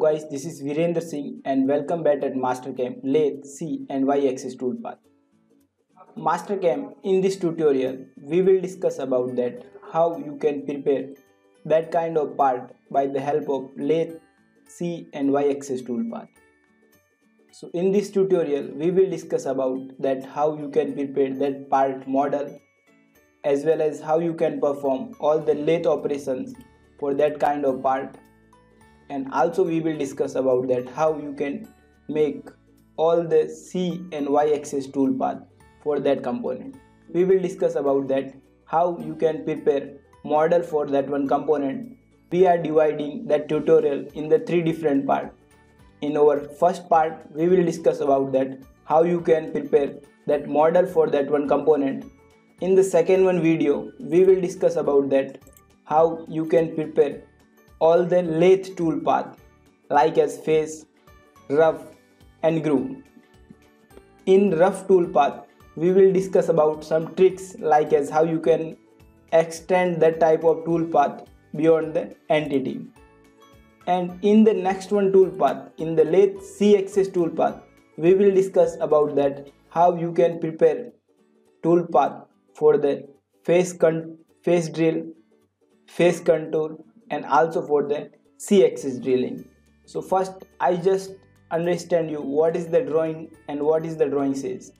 Guys, this is Virendra Singh and welcome back at Mastercam Lathe C and Y axis toolpath. Mastercam in this tutorial we will discuss about that how you can prepare that kind of part by the help of lathe C and Y axis toolpath. So in this tutorial we will discuss about that how you can prepare that part model as well as how you can perform all the lathe operations for that kind of part and also we will discuss about that how you can make all the C and Y axis toolpath for that component. We will discuss about that how you can prepare model for that one component. We are dividing that tutorial in the three different part. In our first part we will discuss about that how you can prepare that model for that one component. In the second one video we will discuss about that how you can prepare all the lathe tool path like as face, rough and groove. In rough tool path, we will discuss about some tricks like as how you can extend that type of tool path beyond the entity. And in the next one tool path, in the lathe C axis tool path, we will discuss about that how you can prepare tool path for the face, con- face drill, face contour and also for the c-axis drilling. So first i just understand you what is the drawing and what is the drawing says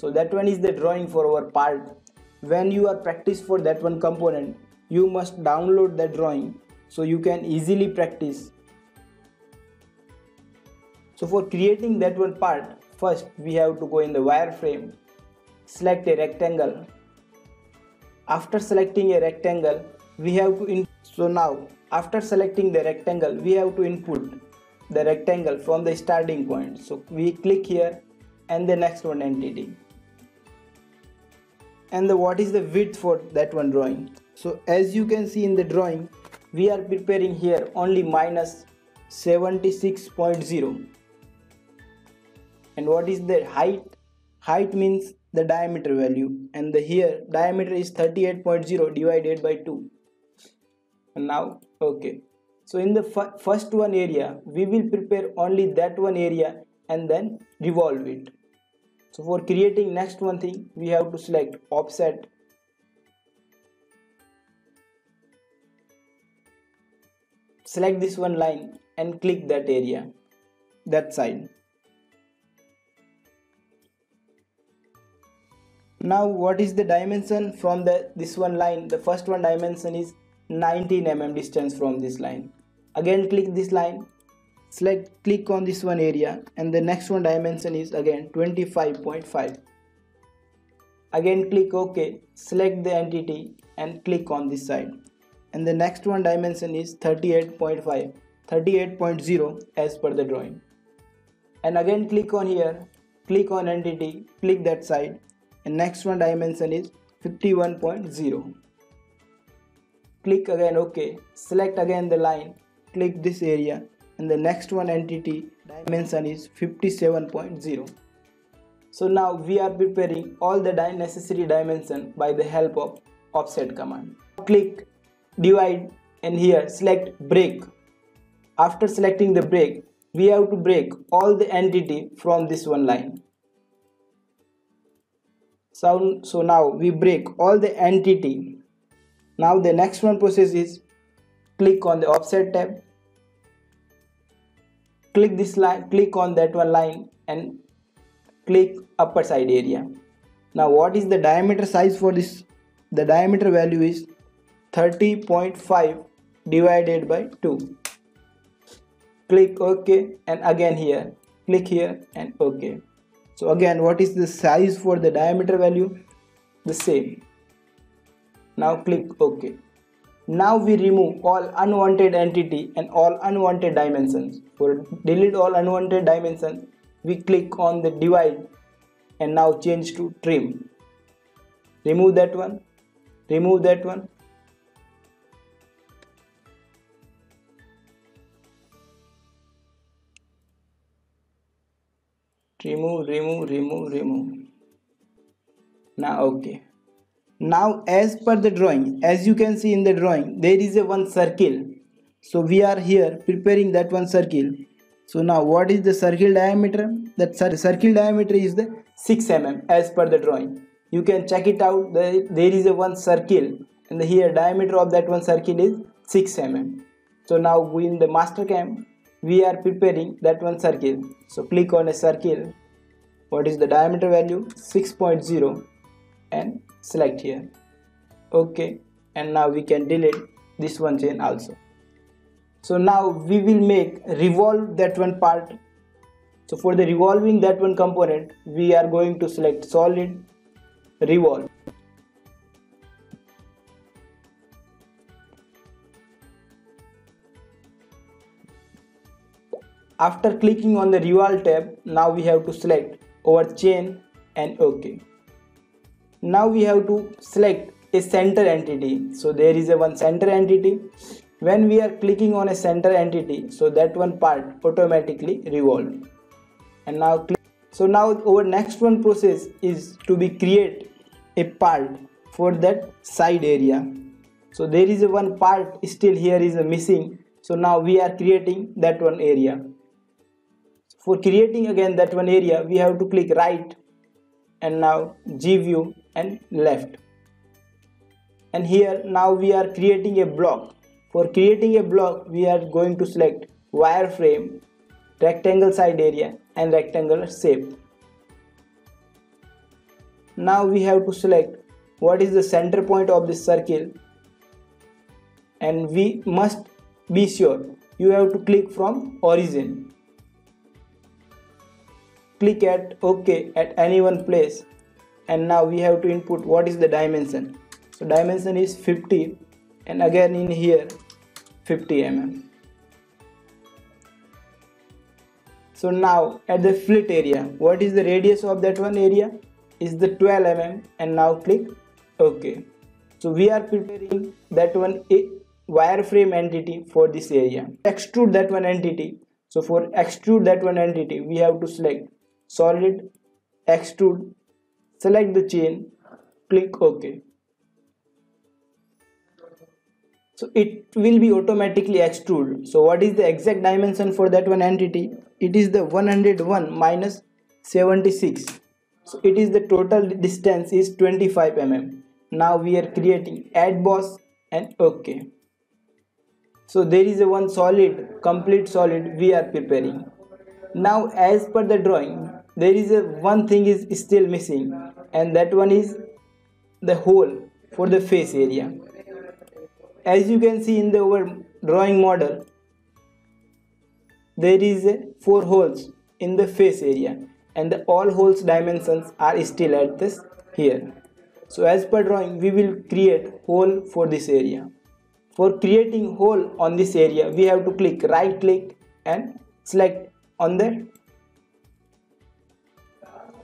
so that one is the drawing for our part. When you are practice for that one component you must download the drawing so you can easily practice. So for creating that one part first we have to go in the wireframe select a rectangle. After selecting a rectangle we have to so now after selecting the rectangle we have to input the rectangle from the starting point. So we click here and the next one entity. And the what is the width for that one drawing? So as you can see in the drawing we are preparing here only minus 76.0 and what is the height? Height means the diameter value. And the here diameter is 38.0 divided by 2 and now okay. So in the first one area we will prepare only that one area and then revolve it. So for creating next one thing we have to select offset. Select this one line and click that area. That side. Now what is the dimension from the this one line? The first one dimension is 19 mm distance from this line. Again click this line. Select click on this one area and the next one dimension is again 25.5 again click ok. Select the entity and click on this side. And the next one dimension is 38.5 38.0 as per the drawing. And again click on here. Click on entity. Click that side. And next one dimension is 51.0 click again ok select again the line. Click this area. And the next one entity dimension is 57.0 so now we are preparing all the necessary dimension by the help of offset command. Click divide and here select break. After selecting the break we have to break all the entity from this one line. So, so now we break all the entity now the next one process is click on the offset tab. Click this line click on that one line and click upper side area. Now what is the diameter size for this? The diameter value is 30.5 divided by 2 click ok and again here. Click here and ok. So again what is the size for the diameter value? The same now click ok. Now we remove all unwanted entity and all unwanted dimensions. For delete all unwanted dimensions we click on the divide and now change to trim. Remove that one. Remove that one. Remove remove remove remove. Now okay now as per the drawing as you can see in the drawing there is a one circle. So we are here preparing that one circle. So now what is the circle diameter? That circle diameter is the 6 mm as per the drawing. You can check it out. There is a one circle and the here diameter of that one circle is 6 mm. So now in the mastercam we are preparing that one circle. So click on a circle. What is the diameter value? 6.0 and select here. Okay and now we can delete this one chain also. So now we will make revolve that one part. So for the revolving that one component we are going to select solid revolve. After clicking on the revolve tab now we have to select our chain and ok now we have to select a center entity. So there is a one center entity. When we are clicking on a center entity so that one part automatically revolve. And now click. So now our next one process is to be create a part for that side area. So there is a one part still here is a missing. So now we are creating that one area. For creating again that one area we have to click right. And now G view and left and here now we are creating a block for creating a block, we are going to select wireframe, rectangle side area and rectangular shape. Now we have to select what is the center point of this circle and we must be sure you have to click from origin. Click at OK at any one place and now we have to input what is the dimension. So dimension is 50 and again in here 50 mm so now at the fillet area what is the radius of that one area? Is the 12 mm and now click ok. So we are preparing that one wireframe entity for this area. Extrude that one entity. So for extrude that one entity we have to select solid extrude select the chain click ok. So it will be automatically extrude. So what is the exact dimension for that one entity? It is the 101 minus 76 so it is the total distance is 25 mm now we are creating add boss and ok. So there is a one solid complete solid we are preparing. Now as per the drawing there is a one thing is still missing and that one is the hole for the face area. As you can see in the drawing model there is four holes in the face area and the all holes dimensions are still at this here. So as per drawing we will create hole for this area. For creating hole on this area we have to click right click and select on the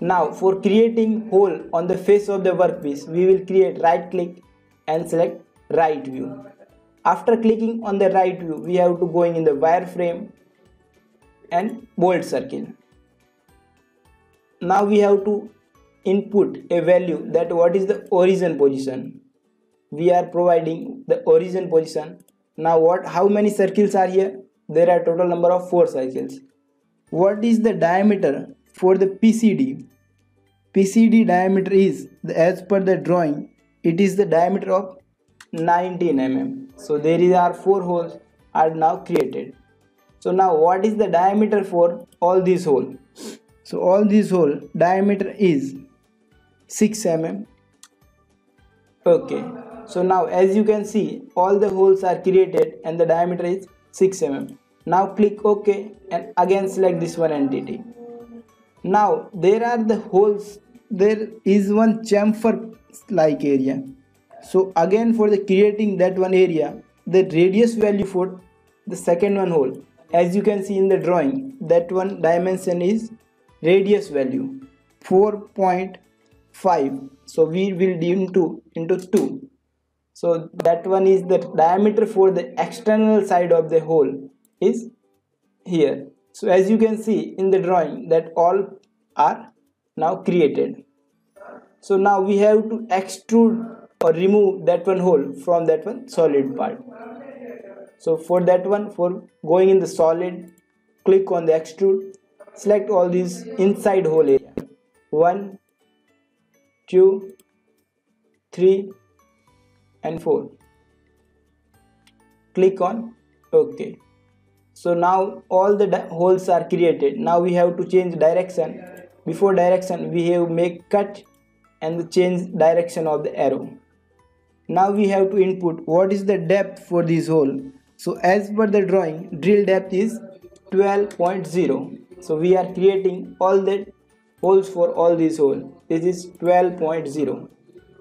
now for creating hole on the face of the workpiece we will create right click and select right view. After clicking on the right view we have to going in the wireframe and bolt circle. Now we have to input a value that what is the origin position. We are providing the origin position. Now what how many circles are here? There are total number of four circles. What is the diameter for the pcd pcd diameter is as per the drawing it is the diameter of 19 mm so there is our four holes are now created. So now what is the diameter for all these holes? So all these hole diameter is 6 mm okay. So now as you can see all the holes are created and the diameter is 6 mm now click ok and again select this one entity now there are the holes. There is one chamfer like area. So again for the creating that one area the radius value for the second one hole. As you can see in the drawing that one dimension is radius value 4.5 so we will do into into 2 so that one is the diameter for the external side of the hole is here so as you can see in the drawing that all are now created. So now we have to extrude or remove that one hole from that one solid part. So for that one for going in the solid click on the extrude select all these inside hole area. One two three and four. Click on ok so now all the holes are created. Now we have to change direction. Before direction we have make cut and change direction of the arrow. Now we have to input what is the depth for this hole. So as per the drawing drill depth is 12.0 so we are creating all the holes for all these holes this is 12.0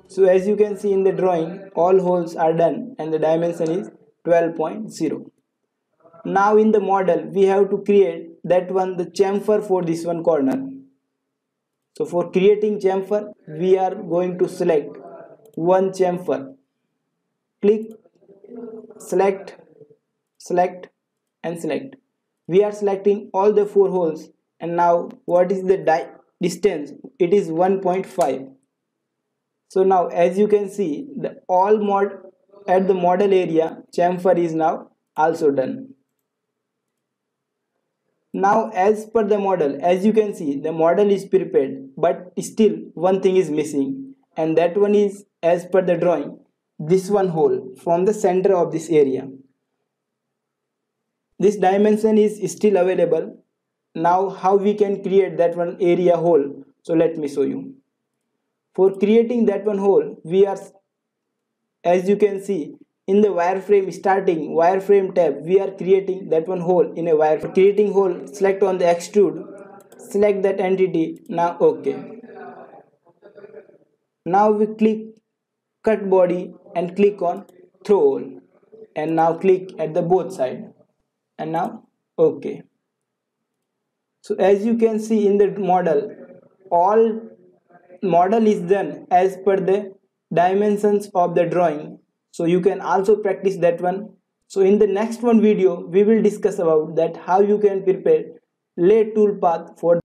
so as you can see in the drawing all holes are done and the dimension is 12.0 now in the model we have to create that one the chamfer for this one corner. So for creating chamfer we are going to select one chamfer. Click select select and select. We are selecting all the four holes and now what is the distance? It is 1.5 so now as you can see the all mod at the model area chamfer is now also done now as per the model as you can see the model is prepared but still one thing is missing and that one is as per the drawing this one hole from the center of this area. This dimension is still available. Now how we can create that one area hole? So let me show you. For creating that one hole we are as you can see in the wireframe starting wireframe tab we are creating that one hole in a wire for creating hole select on the extrude select that entity now okay. Now we click cut body and click on throw hole and now click at the both side and now okay. So as you can see in the model all model is done as per the dimensions of the drawing so you can also practice that one. So in the next one video we will discuss about that how you can prepare lathe toolpath for